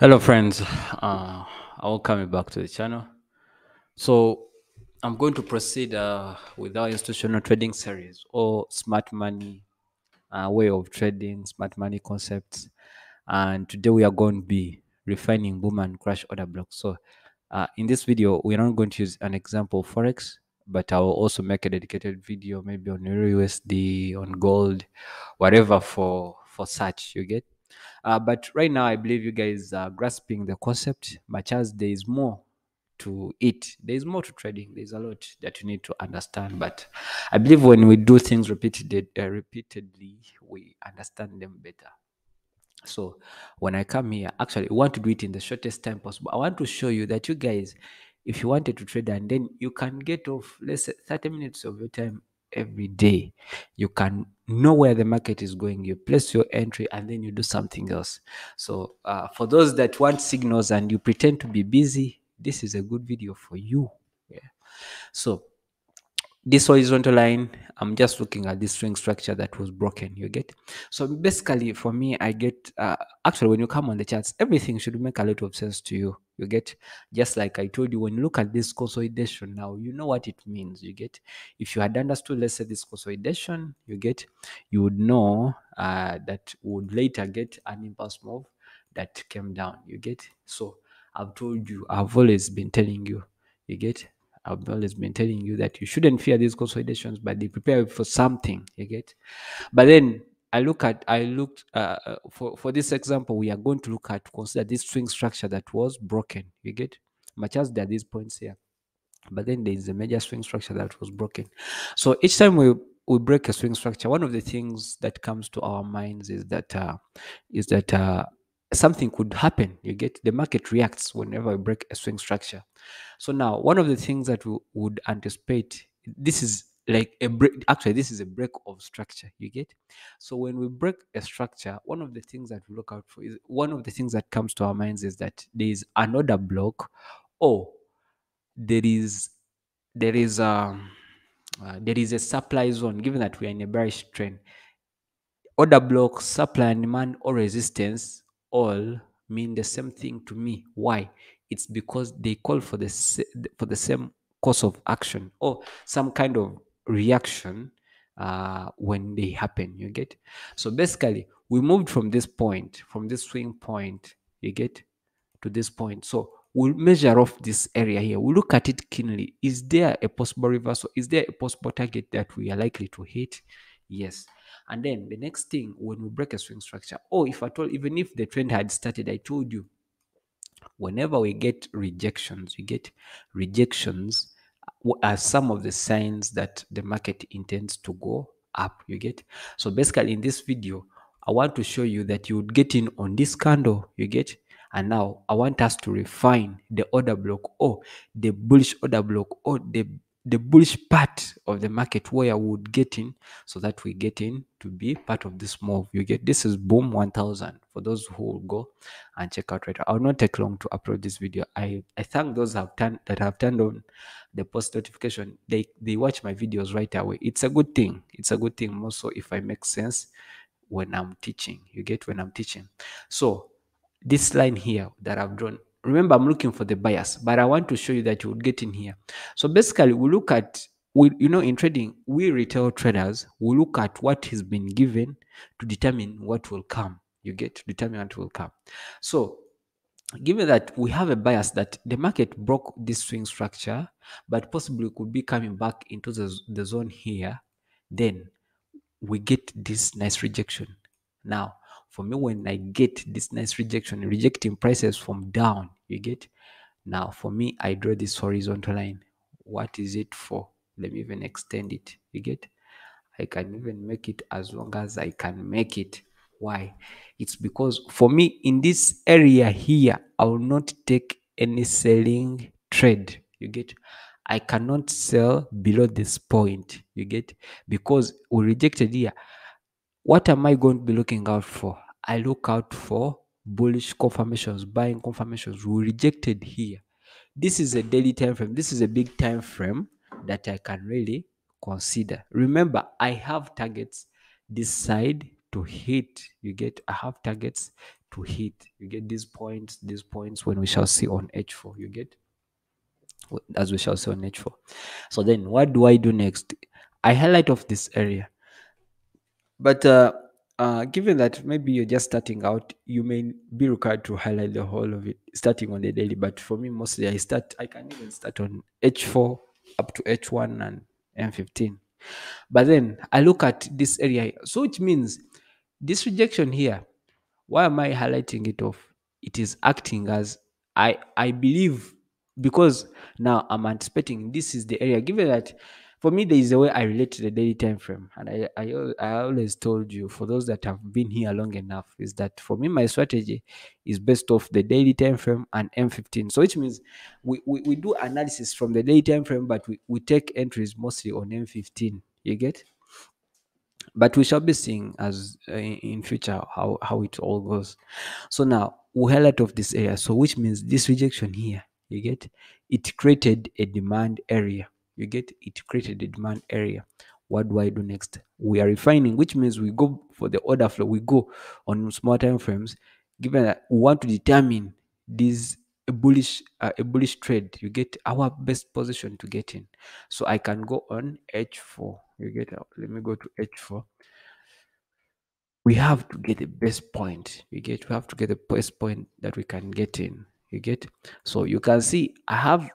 Hello, friends. Uh, welcome back to the channel. So, I'm going to proceed uh, with our institutional trading series or smart money uh, way of trading, smart money concepts. And today we are going to be refining boom and crash order blocks. So, uh, in this video, we're not going to use an example of Forex, but I will also make a dedicated video maybe on Euro USD, on gold, whatever for for such you get. Uh, but right now, I believe you guys are grasping the concept, much as there is more to it. There is more to trading. There's a lot that you need to understand. But I believe when we do things uh, repeatedly, we understand them better. So when I come here, actually, I want to do it in the shortest time possible. I want to show you that you guys, if you wanted to trade and then you can get off, let's say 30 minutes of your time every day. You can know where the market is going. You place your entry and then you do something else. So uh, for those that want signals and you pretend to be busy, this is a good video for you. Yeah. So this horizontal line i'm just looking at this swing structure that was broken you get? So basically for me i get uh, actually when you come on the charts everything should make a lot of sense to you you get? Just like i told you when you look at this consolidation now you know what it means you get? If you had understood let's say this consolidation you get? You would know uh, that would later get an impulse move that came down you get? So i've told you i've always been telling you you get I've always been telling you that you shouldn't fear these consolidations, but they prepare for something. You get, but then I look at I looked uh, uh, for for this example, we are going to look at consider this swing structure that was broken. You get, much as there are these points here, but then there is a major swing structure that was broken. So each time we we break a swing structure, one of the things that comes to our minds is that uh, is that uh, something could happen. You get the market reacts whenever we break a swing structure. So now, one of the things that we would anticipate, this is like a break. Actually, this is a break of structure. You get. So when we break a structure, one of the things that we look out for is one of the things that comes to our minds is that there is another block, or there is there is um uh, there is a supply zone. Given that we are in a bearish trend, order block, supply and demand, or resistance all mean the same thing to me. Why? It's because they call for the for the same course of action or some kind of reaction uh, when they happen. You get so basically we moved from this point, from this swing point, you get to this point. So we'll measure off this area here. We'll look at it keenly. Is there a possible reversal? Is there a possible target that we are likely to hit? Yes. And then the next thing, when we break a swing structure, or if at all, even if the trend had started, I told you, whenever we get rejections, we get rejections uh, are some of the signs that the market intends to go up. You get so basically in this video, I want to show you that you would get in on this candle. You get and now I want us to refine the order block or the bullish order block or the the bullish part of the market where I would get in so that we get in to be part of this move. You get this is boom 1000 for those who will go and check out right. I'll not take long to upload this video. I, I thank those have turned that have turned on the post notification. They they watch my videos right away. It's a good thing. It's a good thing also if I make sense when I'm teaching. You get when I'm teaching. So this line here that I've drawn remember i'm looking for the bias but i want to show you that you would get in here. So basically we look at we you know in trading we retail traders we look at what has been given to determine what will come. You get to determine what will come. So given that we have a bias that the market broke this swing structure but possibly could be coming back into the, the zone here then we get this nice rejection. Now for me when i get this nice rejection rejecting prices from down you get? Now for me i draw this horizontal line. What is it for? Let me even extend it. You get? I can even make it as long as i can make it. Why? It's because for me in this area here i will not take any selling trade. You get? I cannot sell below this point. You get? Because we rejected here what am I going to be looking out for? I look out for bullish confirmations, buying confirmations. We rejected here. This is a daily time frame. This is a big time frame that I can really consider. Remember, I have targets this side to hit. You get, I have targets to hit. You get these points, these points when we shall see on H4. You get as we shall see on H4. So then what do I do next? I highlight off this area. But uh, uh, given that maybe you're just starting out, you may be required to highlight the whole of it, starting on the daily. But for me, mostly I start, I can even start on H4 up to H1 and M15. But then I look at this area. So it means this rejection here, why am I highlighting it off? It is acting as I I believe because now I'm anticipating this is the area. Given that for me, there is a way I relate to the daily time frame, and I, I I always told you for those that have been here long enough is that for me my strategy is based off the daily time frame and M15. So which means we, we, we do analysis from the daily time frame, but we, we take entries mostly on M15. You get? but we shall be seeing as uh, in future how how it all goes so now we highlight of this area so which means this rejection here you get it created a demand area you get it created a demand area. What do i do next? We are refining which means we go for the order flow. We go on small time frames. Given that we want to determine this a bullish uh, a bullish trade you get our best position to get in. So i can go on h4 you get out. Let me go to h4 we have to get the best point. You get we have to get the best point that we can get in. You get? So you can see i have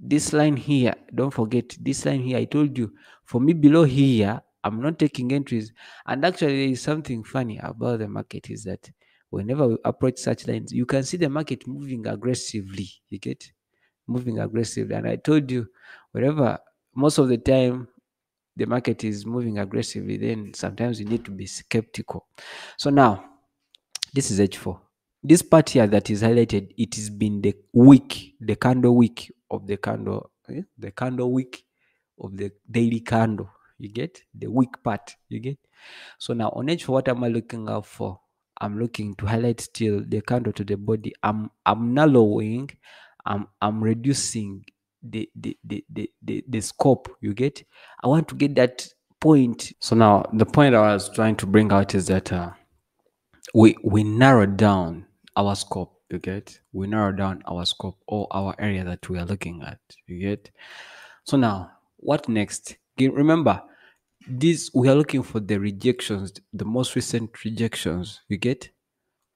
this line here don't forget this line here i told you for me below here i'm not taking entries. And actually there is something funny about the market is that whenever we approach such lines you can see the market moving aggressively you get? Moving aggressively. And i told you wherever most of the time the market is moving aggressively then sometimes you need to be skeptical. So now this is h4 this part here that is highlighted it has been the wick the candle wick of the candle eh? the candle wick of the daily candle. You get? The wick part you get? So now on h4 what am i looking out for? I'm looking to highlight still the candle to the body. I'm i'm narrowing i'm i'm reducing the the, the the the the scope you get? I want to get that point. So now the point i was trying to bring out is that uh, we we narrowed down our scope you get? We narrow down our scope or our area that we are looking at you get? So now what next? Remember this we are looking for the rejections the most recent rejections you get?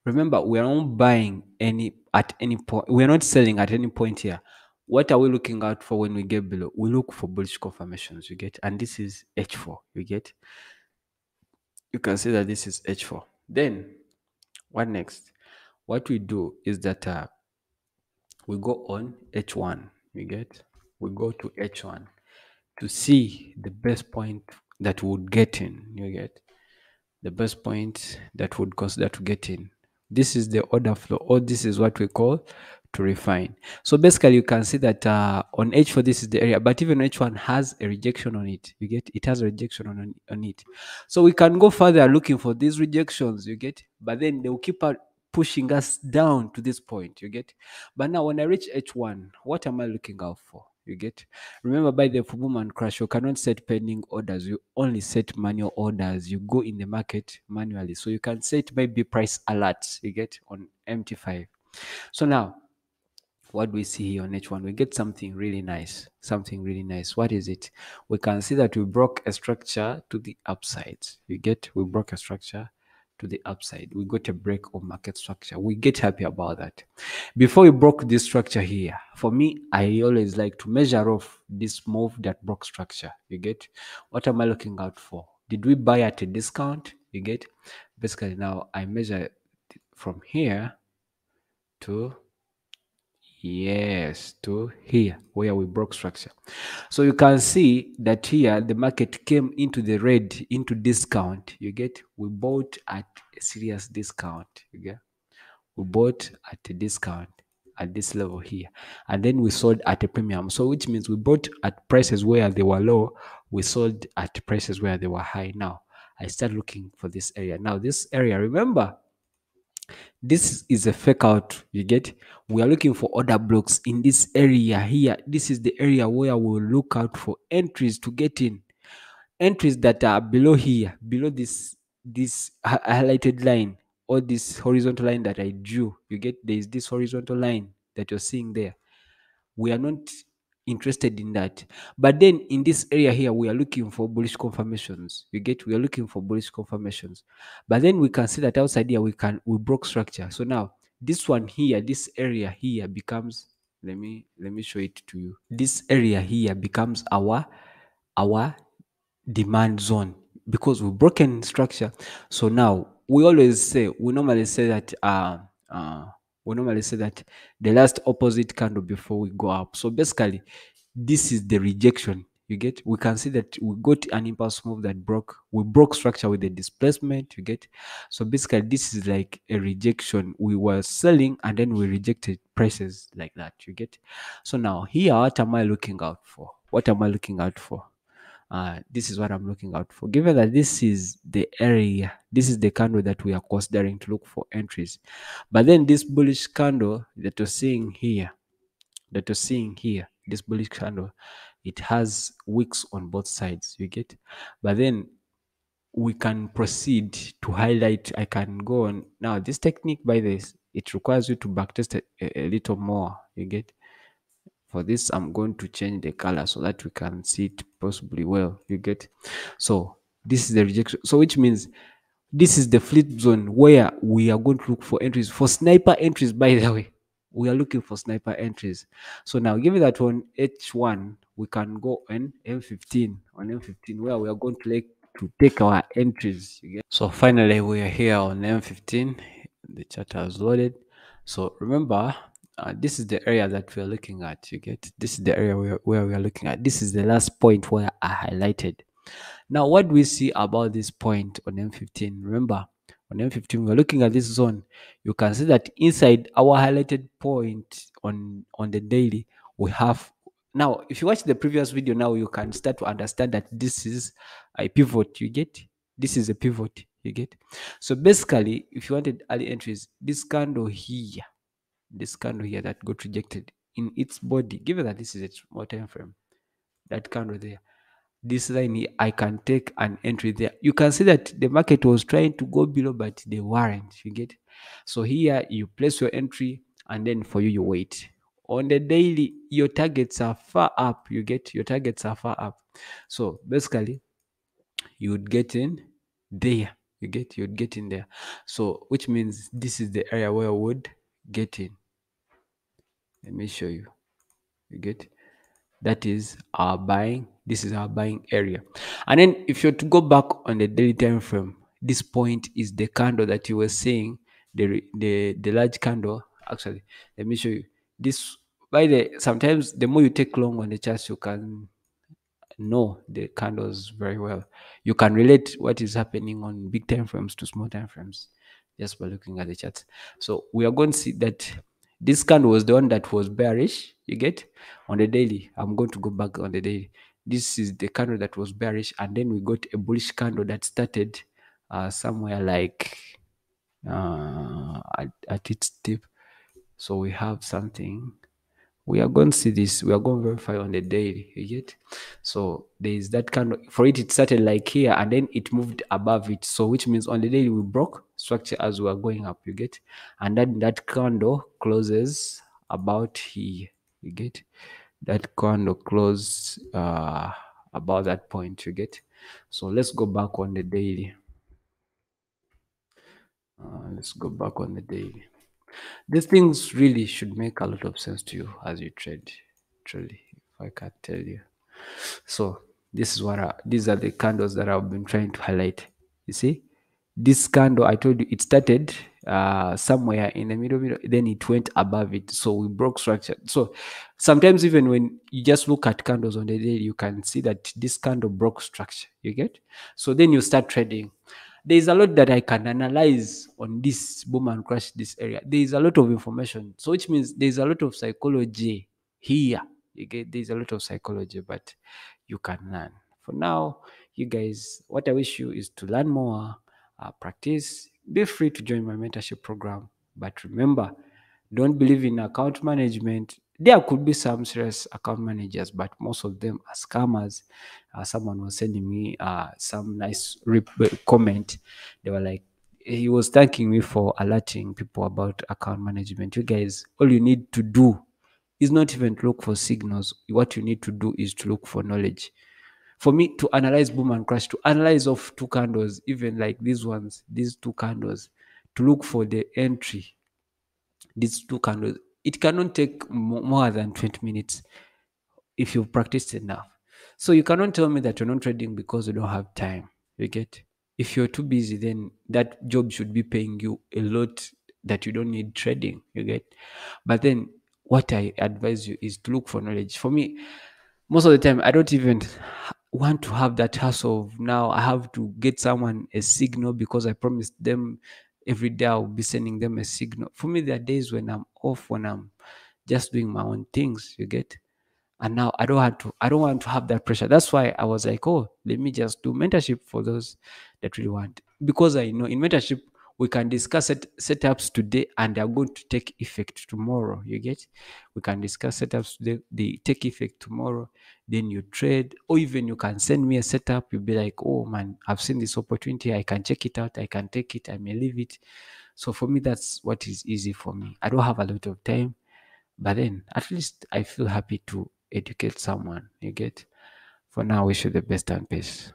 Remember we are not buying any at any point we are not selling at any point here. What are we looking out for when we get below? We look for bullish confirmations you get? And this is h4 you get? You can see that this is h4 then what next what we do is that uh, we go on h1 you get? We go to h1 to see the best point that would get in you get? The best point that would consider to get in. This is the order flow or this is what we call to refine. So basically you can see that uh, on h4 this is the area but even h1 has a rejection on it you get? It has a rejection on, on it. So we can go further looking for these rejections you get? But then they will keep out pushing us down to this point you get? But now when i reach h1 what am i looking out for you get? Remember by the and crash you cannot set pending orders. You only set manual orders. You go in the market manually. So you can set maybe price alerts you get on mt5 so now what do we see here on h1 we get something really nice something really nice. What is it? We can see that we broke a structure to the upside you get? We broke a structure to the upside. We got a break of market structure. We get happy about that. Before we broke this structure here for me i always like to measure off this move that broke structure. You get? What am i looking out for? Did we buy at a discount? You get? Basically now i measure from here to yes to here where we broke structure. So you can see that here the market came into the red into discount. You get we bought at a serious discount you get? We bought at a discount at this level here. And then we sold at a premium. So which means we bought at prices where they were low we sold at prices where they were high. Now i start looking for this area. Now this area remember this is a fake out you get? We are looking for order blocks in this area here. This is the area where we'll look out for entries to get in. Entries that are below here below this this highlighted line or this horizontal line that I drew, you get? There is this horizontal line that you're seeing there. We are not interested in that. But then in this area here, we are looking for bullish confirmations. You get we are looking for bullish confirmations. But then we can see that outside here we can we broke structure. So now this one here, this area here becomes let me let me show it to you. This area here becomes our our demand zone because we've broken structure. So now we always say we normally say that uh, uh we normally say that the last opposite candle before we go up. So basically, this is the rejection. You get, we can see that we got an impulse move that broke, we broke structure with the displacement. You get, so basically, this is like a rejection. We were selling and then we rejected prices like that. You get, so now here, what am I looking out for? What am I looking out for? Uh, this is what I'm looking out for. Given that this is the area, this is the candle that we are considering to look for entries. But then this bullish candle that you're seeing here, that you're seeing here, this bullish candle, it has wicks on both sides, you get? But then we can proceed to highlight, I can go on. Now, this technique by this, it requires you to backtest a, a little more, you get? For this i'm going to change the color so that we can see it possibly well. You get? So this is the rejection. So which means this is the flip zone where we are going to look for entries for sniper entries by the way. We are looking for sniper entries. So now given that on h1 we can go on m15 on m15 where we are going to like to take our entries. So finally we are here on m15 the chart has loaded. So remember uh, this is the area that we're looking at you get? This is the area where, where we are looking at. This is the last point where i highlighted. Now what do we see about this point on m15 remember on m15 we're looking at this zone. You can see that inside our highlighted point on on the daily we have now if you watch the previous video now you can start to understand that this is a pivot you get? This is a pivot you get? So basically if you wanted early entries this candle here this candle here that got rejected in its body, given that this is a small time frame, that candle there, this line here, I can take an entry there. You can see that the market was trying to go below, but they weren't. You get so here you place your entry, and then for you you wait. On the daily, your targets are far up. You get your targets are far up. So basically, you would get in there. You get you'd get in there. So which means this is the area where I would get in let me show you. You get? That is our buying this is our buying area. And then if you're to go back on the daily time frame this point is the candle that you were seeing the the the large candle actually. Let me show you. This by the sometimes the more you take long on the charts you can know the candles very well. You can relate what is happening on big time frames to small time frames just by looking at the charts. So we are going to see that this candle was the one that was bearish you get? On the daily. I'm going to go back on the daily. This is the candle that was bearish and then we got a bullish candle that started uh, somewhere like uh, at, at its tip. So we have something we are going to see this we are going to verify on the daily you get? So there is that kind of for it it started like here and then it moved above it. So which means on the daily we broke structure as we are going up you get? And then that candle closes about here you get? That candle close uh about that point you get? So let's go back on the daily. Uh, let's go back on the daily these things really should make a lot of sense to you as you trade truly if i can tell you. So this is what I, these are the candles that i've been trying to highlight. You see this candle i told you it started uh somewhere in the middle, middle then it went above it. So we broke structure. So sometimes even when you just look at candles on the day you can see that this candle broke structure. You get? So then you start trading there's a lot that I can analyze on this boom and crash this area. There's a lot of information. So which means there's a lot of psychology here. You get there's a lot of psychology, but you can learn. For now, you guys, what I wish you is to learn more, uh, practice. Be free to join my mentorship program. But remember, don't believe in account management there could be some serious account managers, but most of them are scammers. Uh, someone was sending me uh, some nice comment. They were like, he was thanking me for alerting people about account management. You guys, all you need to do is not even look for signals. What you need to do is to look for knowledge. For me to analyze boom and crash, to analyze of two candles, even like these ones, these two candles, to look for the entry, these two candles, it cannot take more than 20 minutes if you've practiced enough. So you cannot tell me that you're not trading because you don't have time. You get? If you're too busy, then that job should be paying you a lot that you don't need trading. You get? But then what I advise you is to look for knowledge. For me, most of the time, I don't even want to have that hassle of now I have to get someone a signal because I promised them every day I'll be sending them a signal. For me, there are days when I'm off, when I'm just doing my own things. You get? and now i don't have to i don't want to have that pressure that's why i was like oh let me just do mentorship for those that really want because i know in mentorship we can discuss set, setups today and they're going to take effect tomorrow you get we can discuss setups today they take effect tomorrow then you trade or even you can send me a setup you'll be like oh man i've seen this opportunity i can check it out i can take it i may leave it so for me that's what is easy for me i don't have a lot of time but then at least i feel happy to educate someone. You get? For now, wish you the best and peace.